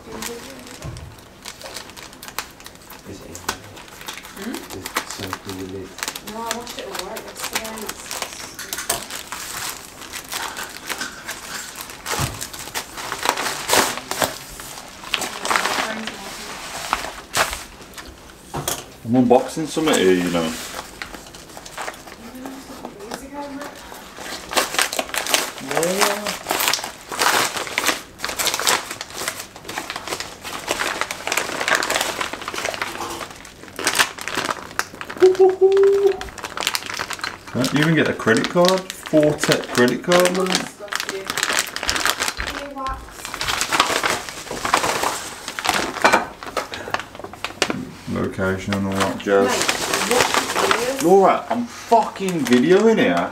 fucking video. Is it? Hmm? Is something you live? No, I watched it at work. It's serious. I'm unboxing something here, you know. You even get a credit card? Four tech credit card, man. Location and all that jazz. Laura, I'm fucking videoing here.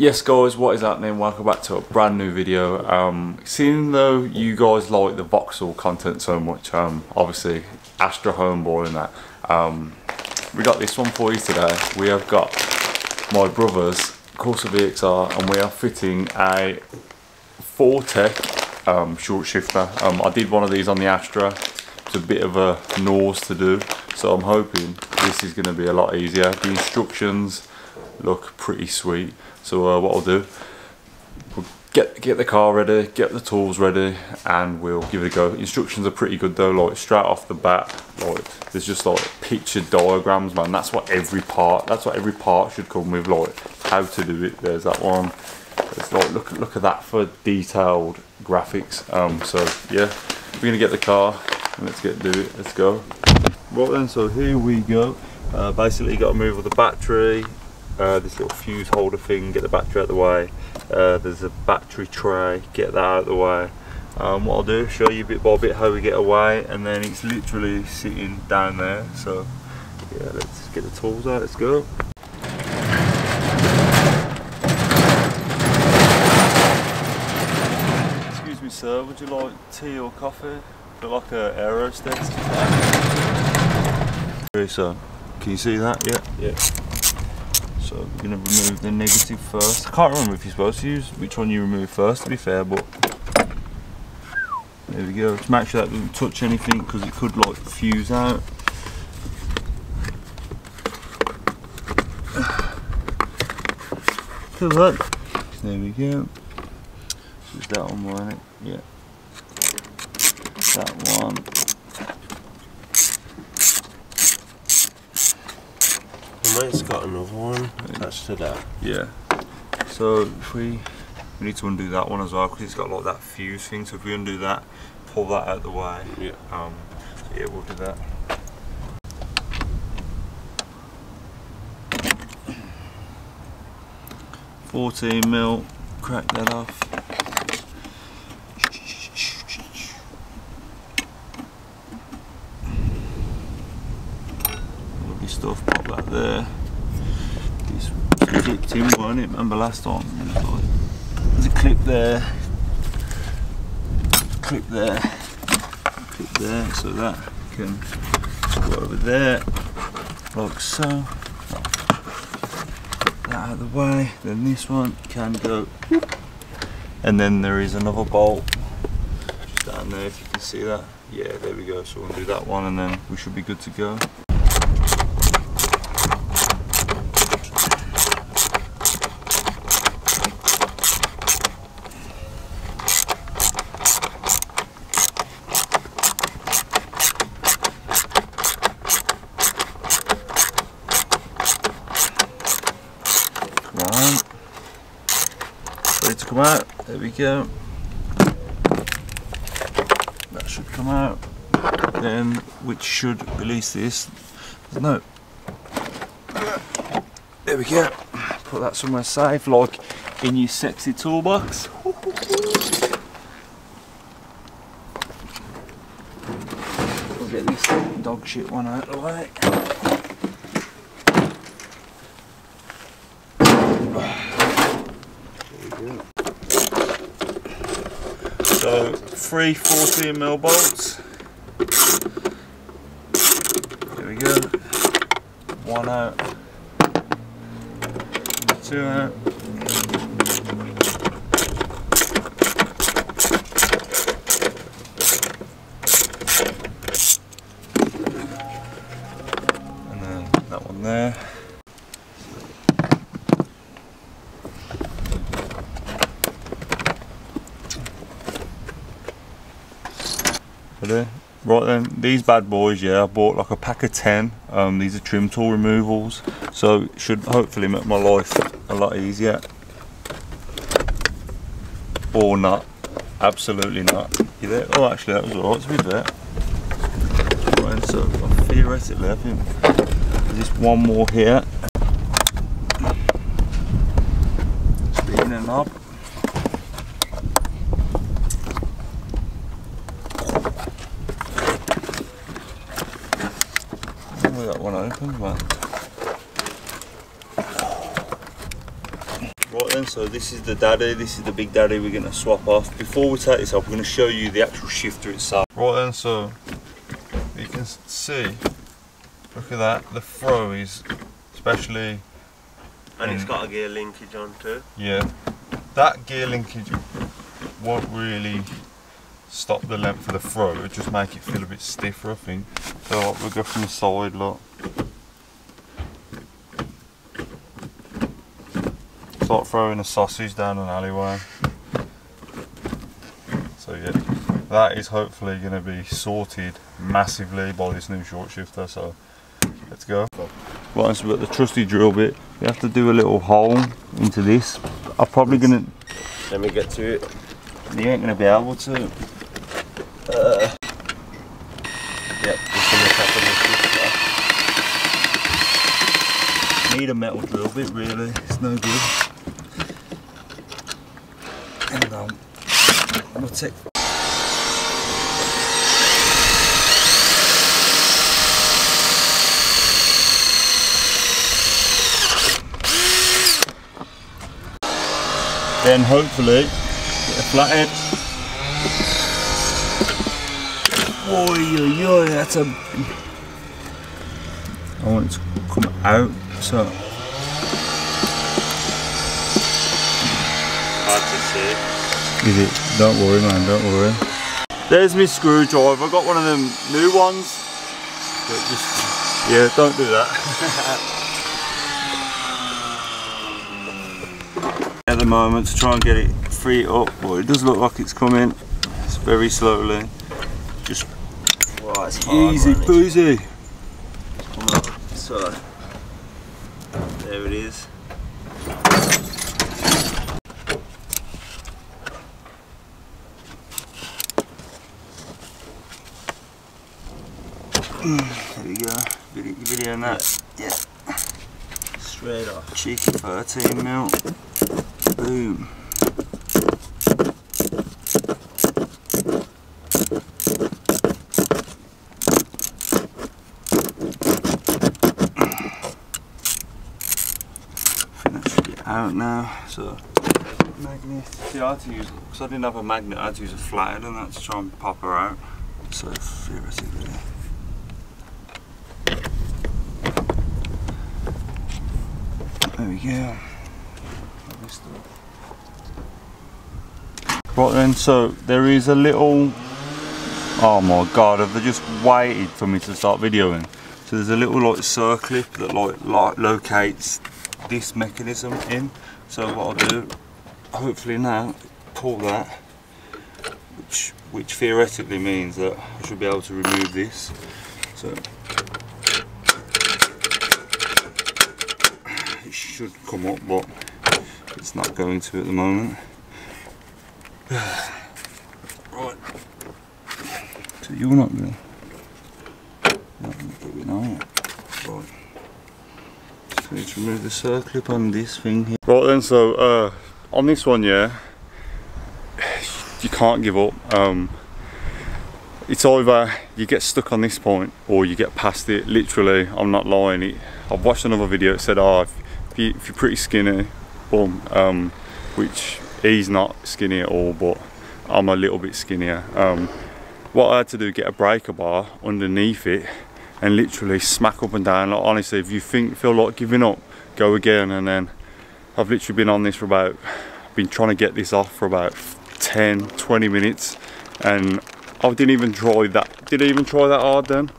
Yes guys, what is happening? Welcome back to a brand new video. Um, seeing though you guys like the Vauxhall content so much, um, obviously Astra Homeboy and that, um, we got this one for you today. We have got my brother's Corsa VXR and we are fitting a Fortec um, short shifter. Um, I did one of these on the Astra. It's a bit of a nose to do, so I'm hoping this is going to be a lot easier. The instructions look pretty sweet. So uh, what I'll do, we'll get get the car ready, get the tools ready, and we'll give it a go. Instructions are pretty good though, like straight off the bat, like there's just like picture diagrams, man. That's what every part, that's what every part should come with, like how to do it. There's that one. It's like look look at that for detailed graphics. Um, so yeah, we're gonna get the car and let's get do it. Let's go. Well then, so here we go. Uh, basically, got to move all the battery, uh, this little fuse holder thing, get the battery out of the way. Uh, there's a battery tray, get that out of the way. Um, what I'll do, show you bit by bit how we get away, and then it's literally sitting down there. So yeah, let's get the tools out. Let's go. Excuse me, sir. Would you like tea or coffee? Feel like a aerostess. Okay, can you see that? Yeah. Yeah. So we're gonna remove the negative first. I can't remember if you're supposed to use which one you remove first. To be fair, but there we go. Just make sure that doesn't touch anything because it could like fuse out. Good luck. There we go. Is that one right? Yeah. That one. Mate's got another one attached to that. Yeah. So if we we need to undo that one as well because it's got like that fuse thing. So if we undo that, pull that out the way. Yeah. Um. Yeah, we'll do that. Fourteen mil. Crack that off. Lovely stuff. Pop that there. Was clipped in, wasn't it? Remember last time? There's a clip there. Clip there. Clip there, so that can go over there, like so. Put that out of the way. Then this one can go. And then there is another bolt down there. If you can see that. Yeah, there we go. So we'll do that one, and then we should be good to go. Come on. Ready to come out. There we go. That should come out. Then, which should release this. No. There we go. Put that somewhere safe, like in your sexy toolbox. We'll get this dog shit one out of the way. So three 14 mil bolts There we go. One out. Two out. That one there. Ready? Right then, these bad boys, yeah, I bought like a pack of 10. Um, these are trim tool removals, so should hopefully make my life a lot easier. Or not. Absolutely not. You there? Oh, actually, that was alright to be there. Right, so theoretically, I think there's just one more here. Spinning knob. Oh, we got one open, man. Right then, so this is the daddy, this is the big daddy we're going to swap off. Before we take this off, we're going to show you the actual shifter itself. Right then, so you can see, look at that, the throw is especially, And it's got a gear linkage on too. yeah, that gear linkage won't really stop the length of the throw, it'll just make it feel a bit stiffer I think. So like, we'll go from the side, look. It's like throwing a sausage down an alleyway. So yeah, that is hopefully going to be sorted massively by this new short shifter. So let's go. Right, so we've got the trusty drill bit. We have to do a little hole into this. I'm probably going to. Let me get to it. You ain't going to be able to. Yep, just in the top of the Need a metal drill bit really. It's no good. And um, I'm gonna take. Then hopefully get a flathead. Oi, oi, oi, that's a. I want it to come out, so Hard to see. Is it? Don't worry, man. Don't worry. There's my screwdriver. I got one of them new ones. But just yeah, don't do that. At the moment, to try and get it free up, but it does look like it's coming. It's very slowly. Just it's easy peasy. So, there it is. There we go. Video, video on that. Yeah. Straight off. Cheeky 13 mil. Boom. I think that should be out now. So, magnet. See, I had to use, because I didn't have a magnet, I had to use a flathead and that to try and pop her out. So, theoretically. There we go. Right then, so there is a little. Oh my god, have they just waited for me to start videoing? So there's a little like circlip that like, like locates this mechanism in. So what I'll do, hopefully now, pull that, which which theoretically means that I should be able to remove this. So it should come up, but it's not going to at the moment. right. So you're not going to. Not going to. Just need to remove the circlip on this thing here. Right then, so uh, on this one, yeah, you can't give up. Um, it's either you get stuck on this point or you get past it. Literally, I'm not lying. It, I've watched another video. It said, "Oh, if, you, you're pretty skinny, boom," um, which he's not skinny at all, but I'm a little bit skinnier. Um, what I had to do get a breaker bar underneath it and literally smack up and down. Like honestly, if you think feel like giving up, go again. And then I've literally been on this for about, been trying to get this off for about 10, 20 minutes, and I didn't even try that. Did I even try that hard then?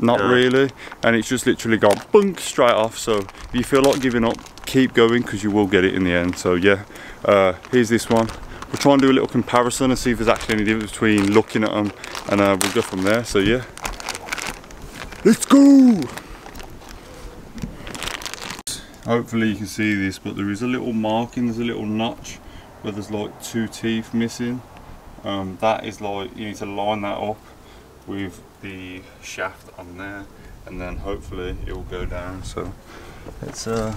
Not No. really. And it's just literally gone bunk straight off. So if you feel like giving up, keep going because you will get it in the end. So yeah, uh, here's this one. We'll try and do a little comparison and see if there's actually any difference between looking at them and uh, we'll go from there. So yeah, let's go. Hopefully you can see this, but there is a little marking, there's a little notch where there's like two teeth missing. Um, that is like, you need to line that up with the shaft on there and then hopefully it will go down. So let's uh,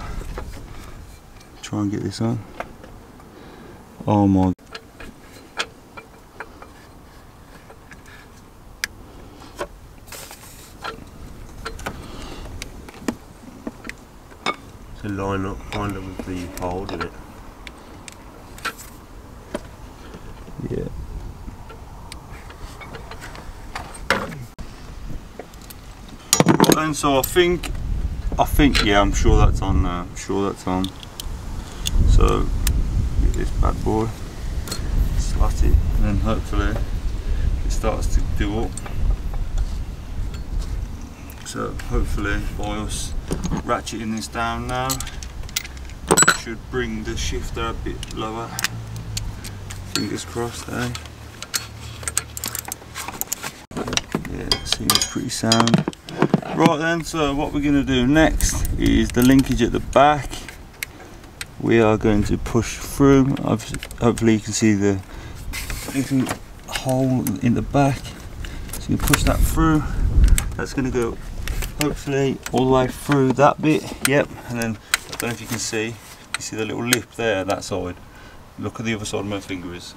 try and get this on. Oh my Line up kind of with the hole in it. Yeah. And so I think, I think, yeah, I'm sure that's on. I'm sure that's on. So, get this bad boy, slot it, and then hopefully it starts to do up. So hopefully by us ratcheting this down now, should bring the shifter a bit lower. Fingers crossed eh? Yeah, seems pretty sound. Right then, so what we're going to do next is the linkage at the back. We are going to push through. Hopefully you can see the little hole in the back. So you push that through. That's going to go hopefully all the way through that bit. Yep, and then I don't know if you can see. You see the little lip there, that side. Look at the other side of my fingers.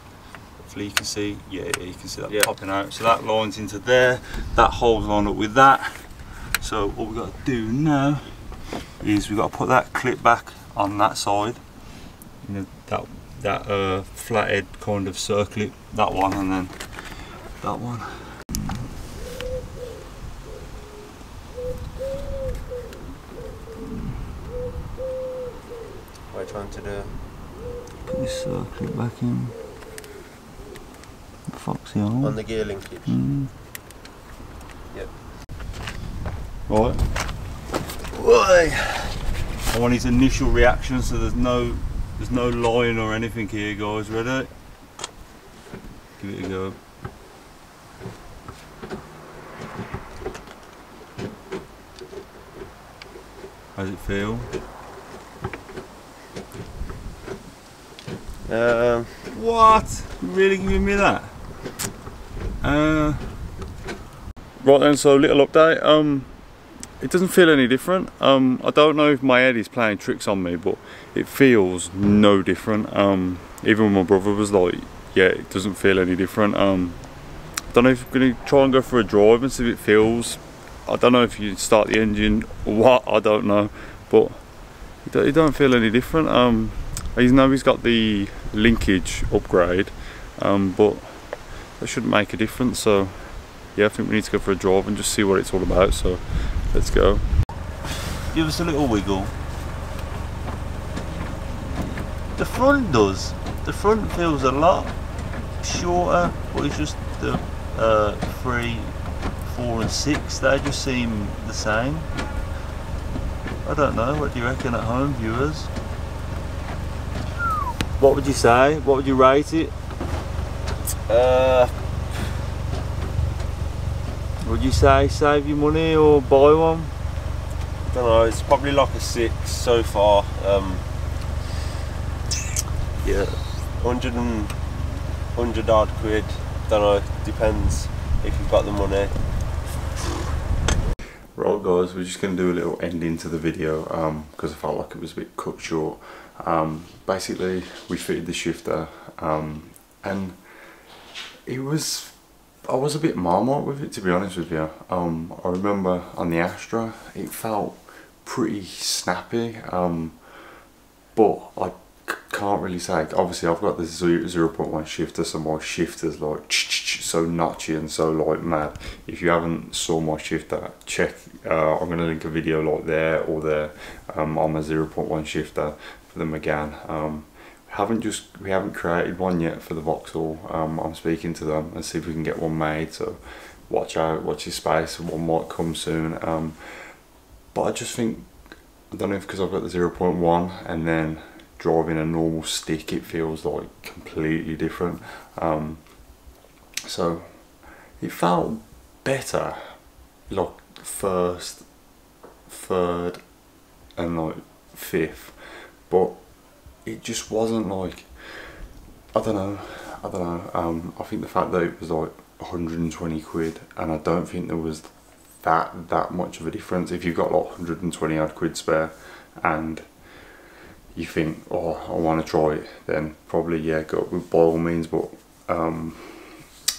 Hopefully you can see, yeah, yeah, you can see that Yeah. popping out. So that lines into there, that hole's lined up with that. So what we've got to do now is we've got to put that clip back on that side. You know, that that uh, flathead kind of circlip, that one and then that one. What are you trying to do? Put this back in. Foxy hole. On the gear linkage. Mm. Yep. Right. Oi. I want his initial reaction, so there's no there's no line or anything here, guys. Ready? Give it a go. How's it feel? Um, What? You really giving me that? Uh, right then, so little update. Um, it doesn't feel any different. Um, I don't know if my head is playing tricks on me, but it feels no different. Um, even when my brother was like, "Yeah, it doesn't feel any different." Um, I don't know if I'm gonna try and go for a drive and see if it feels. I don't know if you start the engine or what. I don't know, but it don't feel any different. Um, I know he's got the linkage upgrade, um, but that shouldn't make a difference. So yeah, I think we need to go for a drive and just see what it's all about. So let's go. Give us a little wiggle. The front does. The front feels a lot shorter, but it's just the uh, three, four, and six. They just seem the same. I don't know. What do you reckon at home, viewers? What would you say? What would you rate it? uh, Would you say save your money or buy one? I don't know, it's probably like a six so far. Um, yeah, 100 and 100 odd quid. Don't know, depends if you've got the money. Right guys, we're just going to do a little ending to the video because I felt like it was a bit cut short. Um, basically, we fitted the shifter um, and it was, I was a bit marmite with it to be honest with you. Um, I remember on the Astra, it felt pretty snappy um, but I can't really say. Obviously, I've got the 0.1 shifter, so my shifter's like so notchy and so like mad. If you haven't saw my shifter, check. Uh, I'm gonna link a video like there or there um, on my 0.1 shifter for the Megane. Um, haven't just we haven't created one yet for the Vauxhall. Um, I'm speaking to them and see if we can get one made. So watch out, watch your space. One might come soon. Um, but I just think I don't know if because I've got the 0.1 and then driving a normal stick it feels like completely different. Um, so it felt better like first third and like fifth. But it just wasn't like I don't know I don't know. Um, I think the fact that it was like 120 quid and I don't think there was that that much of a difference. If you've got like 120 odd quid spare and you think oh I want to try it then probably yeah go by all means but um,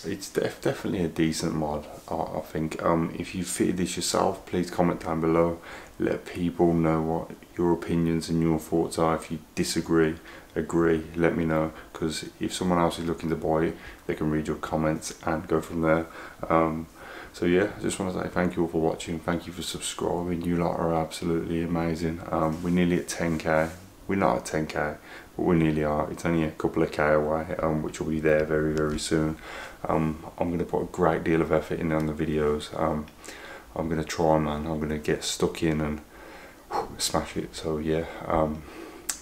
it's def definitely a decent mod I, I think. Um, if you fitted this yourself please comment down below. Let people know what your opinions and your thoughts are. If you disagree agree let me know because if someone else is looking to buy it they can read your comments and go from there. Um, so yeah I just want to say thank you all for watching. Thank you for subscribing. You lot are absolutely amazing. Um, we're nearly at 10k we're not at 10k but we nearly are. It's only a couple of k away um, which will be there very very soon. Um, I'm going to put a great deal of effort in on the videos. Um, I'm going to try man. I'm going to get stuck in and whew, smash it. So yeah um,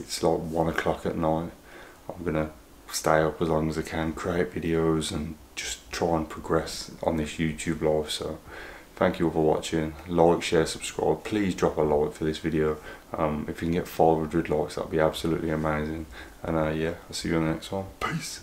it's like one o'clock at night. I'm going to stay up as long as I can create videos and just try and progress on this YouTube life so thank you all for watching. Like share subscribe. Please drop a like for this video. Um, if you can get 500 likes that'd be absolutely amazing. And uh, yeah I'll see you on the next one. Peace